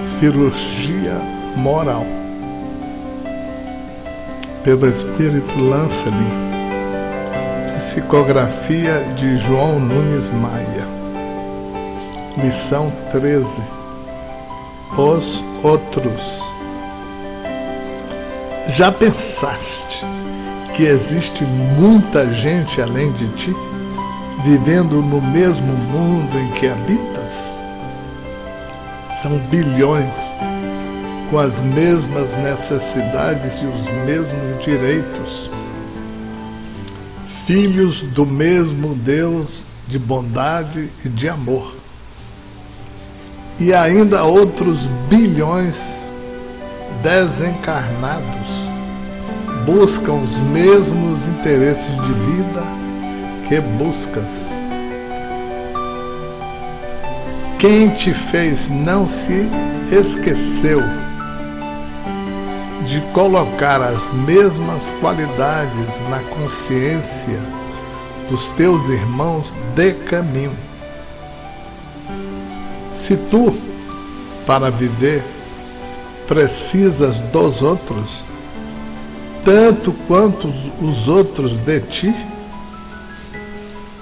cirurgia moral. Pelo Espírito Lancelin, psicografia de João Nunes Maia, lição 13: Os outros. Já pensaste que existe muita gente além de ti, vivendo no mesmo mundo em que habitas? São bilhões com as mesmas necessidades e os mesmos direitos. Filhos do mesmo Deus de bondade e de amor. E ainda outros bilhões desencarnados buscam os mesmos interesses de vida que buscas. Quem te fez não se esqueceu de colocar as mesmas qualidades na consciência dos teus irmãos de caminho. Se tu, para viver, precisas dos outros, tanto quanto os outros de ti,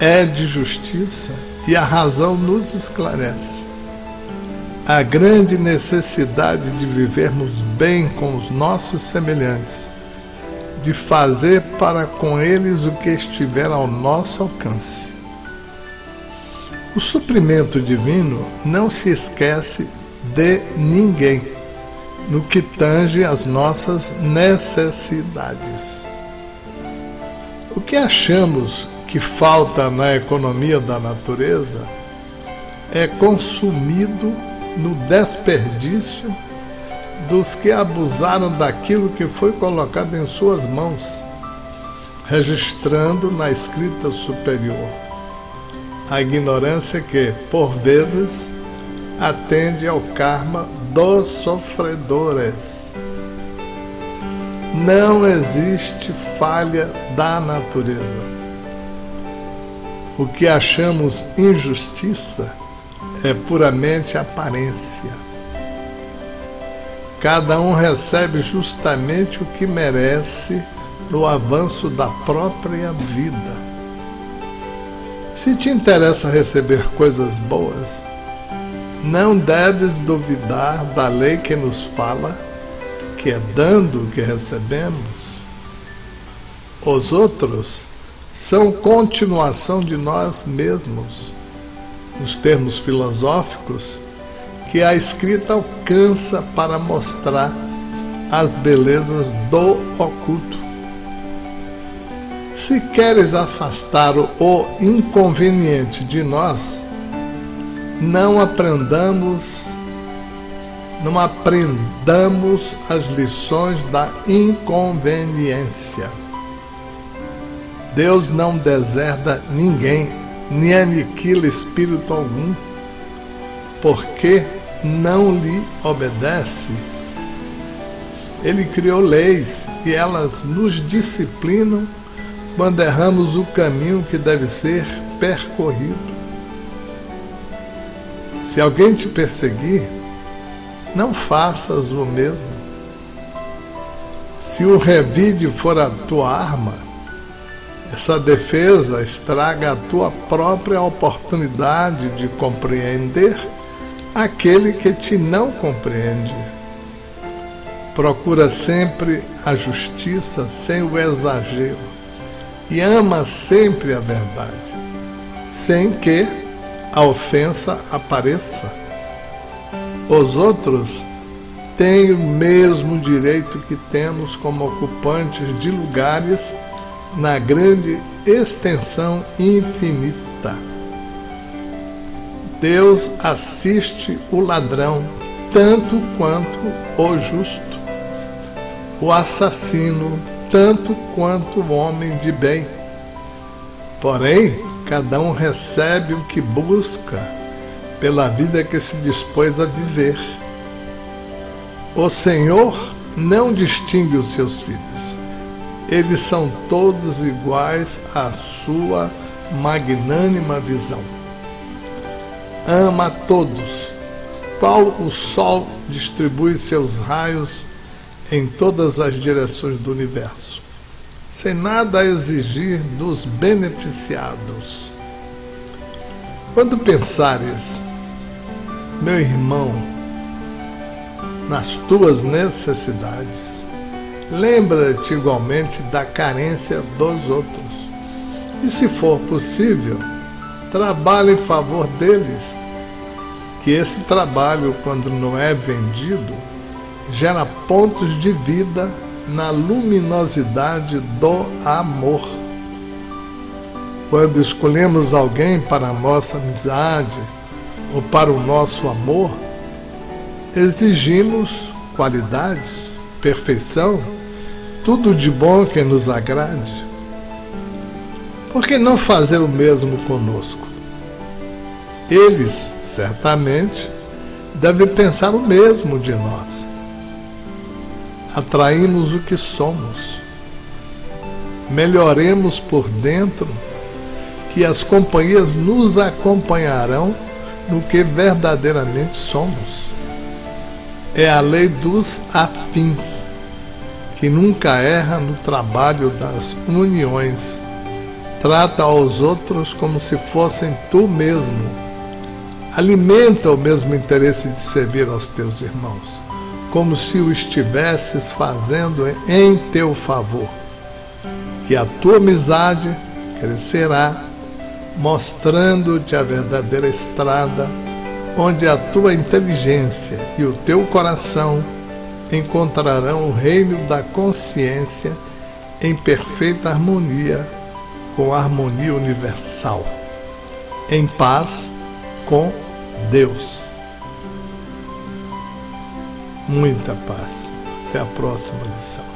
é de justiça e a razão nos esclarece. A grande necessidade de vivermos bem com os nossos semelhantes, de fazer para com eles o que estiver ao nosso alcance. O suprimento divino não se esquece de ninguém no que tange as nossas necessidades. O que achamos que falta na economia da natureza é consumido no desperdício dos que abusaram daquilo que foi colocado em suas mãos, registrando na escrita superior a ignorância que, por vezes, atende ao karma dos sofredores. Não existe falha da natureza. O que achamos injustiça é puramente aparência. Cada um recebe justamente o que merece no avanço da própria vida. Se te interessa receber coisas boas, não deves duvidar da lei que nos fala que é dando que recebemos. Os outros são continuação de nós mesmos. Nos termos filosóficos, que a escrita alcança para mostrar as belezas do oculto. Se queres afastar o inconveniente de nós, não aprendamos, não aprendamos as lições da inconveniência. Deus não deserda ninguém, nem aniquila espírito algum, porque não lhe obedece. Ele criou leis e elas nos disciplinam quando erramos o caminho que deve ser percorrido. Se alguém te perseguir, não faças o mesmo. Se o revide for a tua arma, essa defesa estraga a tua própria oportunidade de compreender aquele que te não compreende. Procura sempre a justiça sem o exagero e ama sempre a verdade, sem que a ofensa apareça. Os outros têm o mesmo direito que temos como ocupantes de lugares na grande extensão infinita. Deus assiste o ladrão tanto quanto o justo, o assassino tanto quanto o homem de bem. Porém, Cada um recebe o que busca pela vida que se dispôs a viver. O Senhor não distingue os seus filhos. Eles são todos iguais à sua magnânima visão. Ama a todos, qual o Sol distribui seus raios em todas as direções do universo, sem nada a exigir dos beneficiados. Quando pensares, meu irmão, nas tuas necessidades, lembra-te igualmente da carência dos outros. E se for possível, trabalhe em favor deles, que esse trabalho, quando não é vendido, gera pontos de vida na luminosidade do amor. Quando escolhemos alguém para a nossa amizade ou para o nosso amor, exigimos qualidades, perfeição, tudo de bom que nos agrade. Por que não fazer o mesmo conosco? Eles, certamente, devem pensar o mesmo de nós. Atraímos o que somos. Melhoremos por dentro, que as companhias nos acompanharão no que verdadeiramente somos. É a lei dos afins, que nunca erra no trabalho das uniões. Trata aos outros como se fossem tu mesmo. Alimenta o mesmo interesse de servir aos teus irmãos, como se o estivesses fazendo em teu favor. E a tua amizade crescerá mostrando-te a verdadeira estrada, onde a tua inteligência e o teu coração encontrarão o reino da consciência em perfeita harmonia com a harmonia universal, em paz com Deus. Muita paz. Até a próxima lição.